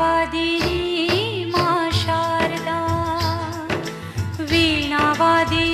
ी मा शारदा वीणाबादि